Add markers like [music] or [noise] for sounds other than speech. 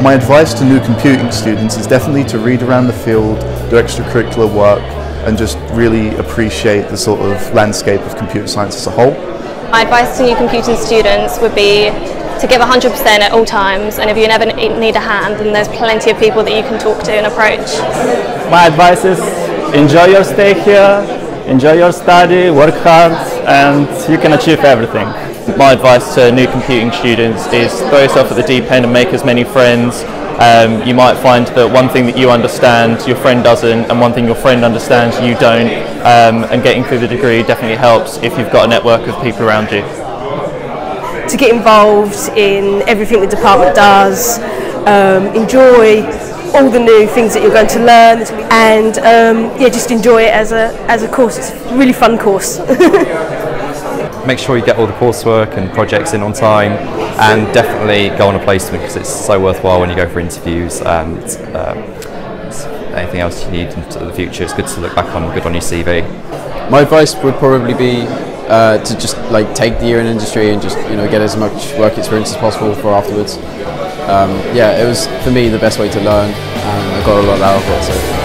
My advice to new computing students is definitely to read around the field, do extracurricular work, and just really appreciate the sort of landscape of computer science as a whole. My advice to new computing students would be to give 100% at all times and if you never need a hand then there's plenty of people that you can talk to and approach. My advice is enjoy your stay here, enjoy your study, work hard and you can achieve everything. My advice to new computing students is throw yourself at the deep end and make as many friends. Um, you might find that one thing that you understand, your friend doesn't, and one thing your friend understands, you don't. Um, and getting through the degree definitely helps if you've got a network of people around you. To get involved in everything the department does, um, enjoy all the new things that you're going to learn, and um, yeah, just enjoy it as a as a course. It's a really fun course. [laughs] make sure you get all the coursework and projects in on time and definitely go on a placement because it's so worthwhile when you go for interviews and um, anything else you need in the future it's good to look back on good on your CV. My advice would probably be uh, to just like take the year in industry and just you know get as much work experience as possible for afterwards. Um, yeah, it was for me the best way to learn and I got a lot out of it. So.